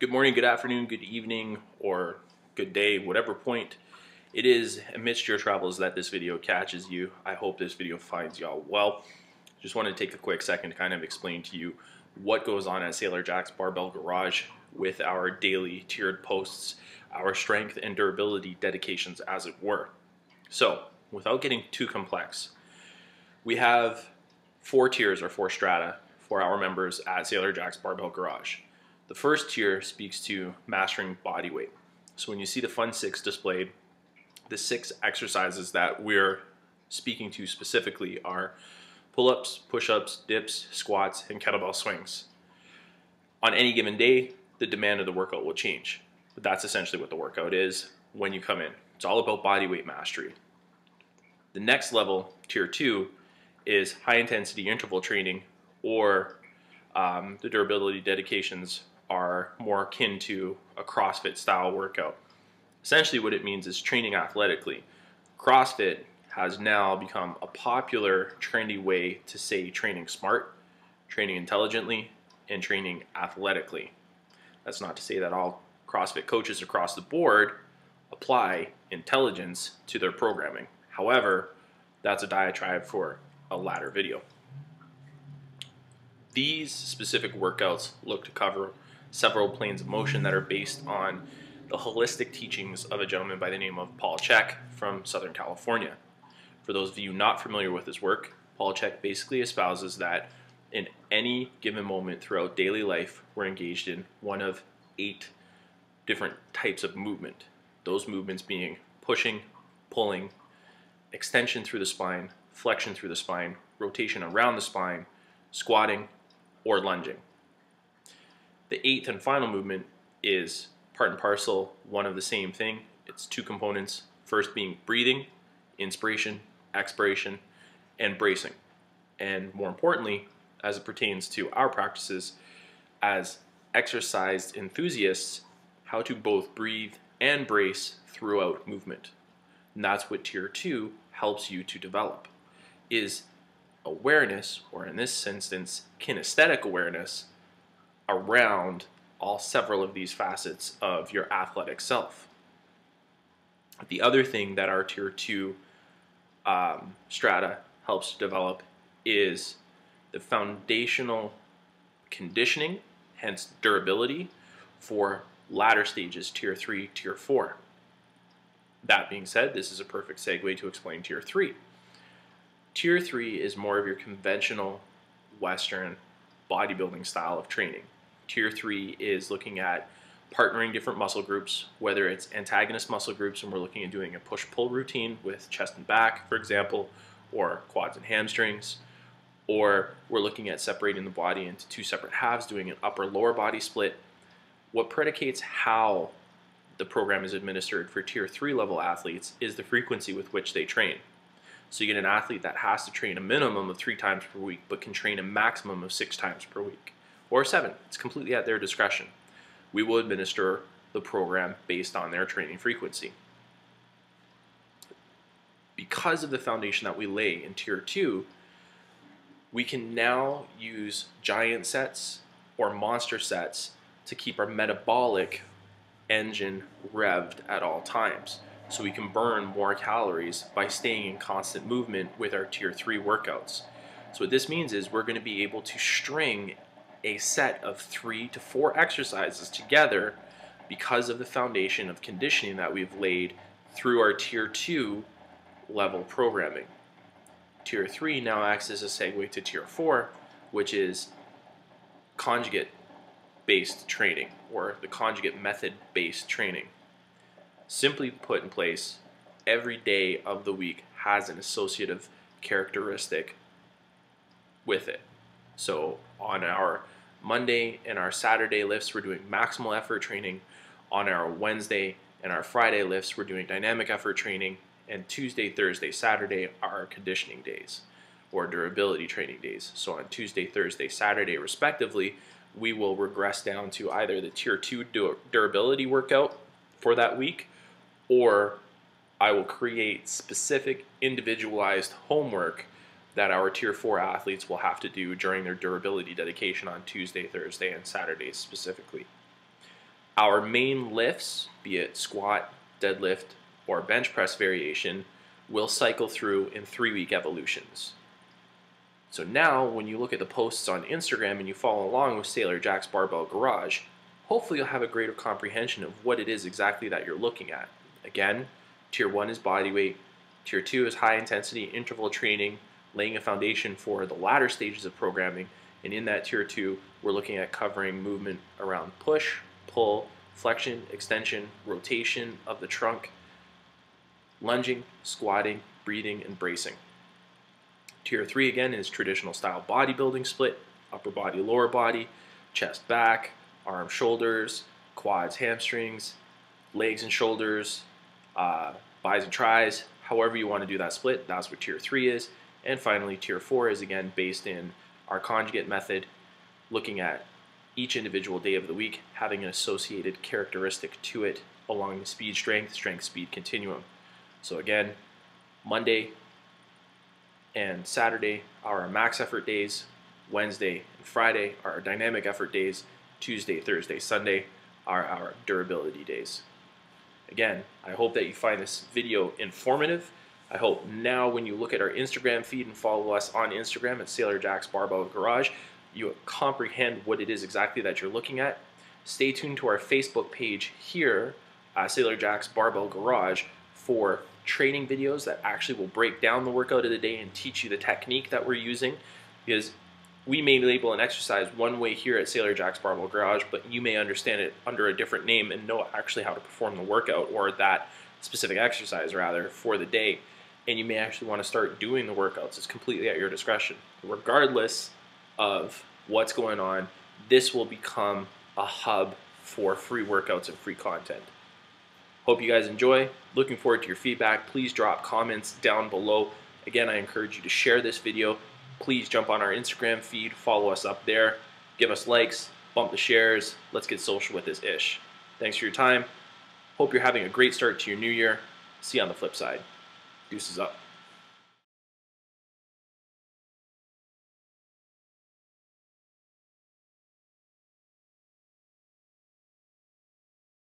Good morning, good afternoon, good evening, or good day, whatever point it is amidst your travels that this video catches you. I hope this video finds y'all well. Just want to take a quick second to kind of explain to you what goes on at Sailor Jack's Barbell Garage with our daily tiered posts, our strength and durability dedications as it were. So, without getting too complex, we have four tiers or four strata for our members at Sailor Jack's Barbell Garage. The first tier speaks to mastering body weight. So when you see the Fun 6 displayed, the six exercises that we're speaking to specifically are pull-ups, push-ups, dips, squats, and kettlebell swings. On any given day, the demand of the workout will change. But that's essentially what the workout is when you come in. It's all about body weight mastery. The next level, tier two, is high intensity interval training or um, the durability dedications are more akin to a CrossFit style workout. Essentially, what it means is training athletically. CrossFit has now become a popular, trendy way to say training smart, training intelligently, and training athletically. That's not to say that all CrossFit coaches across the board apply intelligence to their programming. However, that's a diatribe for a latter video. These specific workouts look to cover several planes of motion that are based on the holistic teachings of a gentleman by the name of Paul Chek from Southern California. For those of you not familiar with his work, Paul Chek basically espouses that in any given moment throughout daily life, we're engaged in one of eight different types of movement. Those movements being pushing, pulling, extension through the spine, flexion through the spine, rotation around the spine, squatting, or lunging. The eighth and final movement is part and parcel, one of the same thing. It's two components. First being breathing, inspiration, expiration, and bracing. And more importantly, as it pertains to our practices as exercise enthusiasts, how to both breathe and brace throughout movement. And that's what tier two helps you to develop is awareness, or in this instance, kinesthetic awareness around all several of these facets of your athletic self. The other thing that our tier two um, strata helps develop is the foundational conditioning, hence durability, for latter stages, tier three, tier four. That being said, this is a perfect segue to explain tier three. Tier three is more of your conventional Western bodybuilding style of training. Tier three is looking at partnering different muscle groups, whether it's antagonist muscle groups, and we're looking at doing a push pull routine with chest and back, for example, or quads and hamstrings, or we're looking at separating the body into two separate halves, doing an upper lower body split. What predicates how the program is administered for tier three level athletes is the frequency with which they train. So you get an athlete that has to train a minimum of three times per week, but can train a maximum of six times per week or seven. It's completely at their discretion. We will administer the program based on their training frequency. Because of the foundation that we lay in Tier 2, we can now use giant sets or monster sets to keep our metabolic engine revved at all times. So we can burn more calories by staying in constant movement with our Tier 3 workouts. So what this means is we're going to be able to string a set of three to four exercises together because of the foundation of conditioning that we've laid through our tier two level programming. Tier three now acts as a segue to tier four, which is conjugate based training or the conjugate method based training. Simply put in place, every day of the week has an associative characteristic with it. So on our Monday and our Saturday lifts, we're doing maximal effort training. On our Wednesday and our Friday lifts, we're doing dynamic effort training. And Tuesday, Thursday, Saturday are our conditioning days or durability training days. So on Tuesday, Thursday, Saturday, respectively, we will regress down to either the tier two durability workout for that week or I will create specific individualized homework that our tier four athletes will have to do during their durability dedication on Tuesday, Thursday, and Saturday specifically. Our main lifts, be it squat, deadlift, or bench press variation, will cycle through in three week evolutions. So now, when you look at the posts on Instagram and you follow along with Sailor Jack's Barbell Garage, hopefully you'll have a greater comprehension of what it is exactly that you're looking at. Again, tier one is body weight, tier two is high intensity interval training, laying a foundation for the latter stages of programming. And in that tier two, we're looking at covering movement around push, pull, flexion, extension, rotation of the trunk, lunging, squatting, breathing, and bracing. Tier 3 again is traditional style bodybuilding split, upper body, lower body, chest, back, arm, shoulders, quads, hamstrings, legs and shoulders, uh, bis and tris, however you want to do that split, that's what tier 3 is. And finally, tier 4 is again based in our conjugate method, looking at each individual day of the week, having an associated characteristic to it along the speed strength, strength speed continuum. So again, Monday and Saturday are our max effort days, Wednesday and Friday are our dynamic effort days, Tuesday, Thursday, Sunday are our durability days. Again, I hope that you find this video informative. I hope now when you look at our Instagram feed and follow us on Instagram at Sailor Jack's Barbell Garage, you comprehend what it is exactly that you're looking at. Stay tuned to our Facebook page here, uh, Sailor Jack's Barbell Garage, for training videos that actually will break down the workout of the day and teach you the technique that we're using. Because we may label an exercise one way here at Sailor Jack's Barbell Garage, but you may understand it under a different name and know actually how to perform the workout or that specific exercise rather for the day. And you may actually want to start doing the workouts. It's completely at your discretion. Regardless of what's going on, this will become a hub for free workouts and free content. Hope you guys enjoy. Looking forward to your feedback. Please drop comments down below. Again, I encourage you to share this video please jump on our Instagram feed, follow us up there, give us likes, bump the shares. Let's get social with this ish. Thanks for your time. Hope you're having a great start to your new year. See you on the flip side. Deuces up.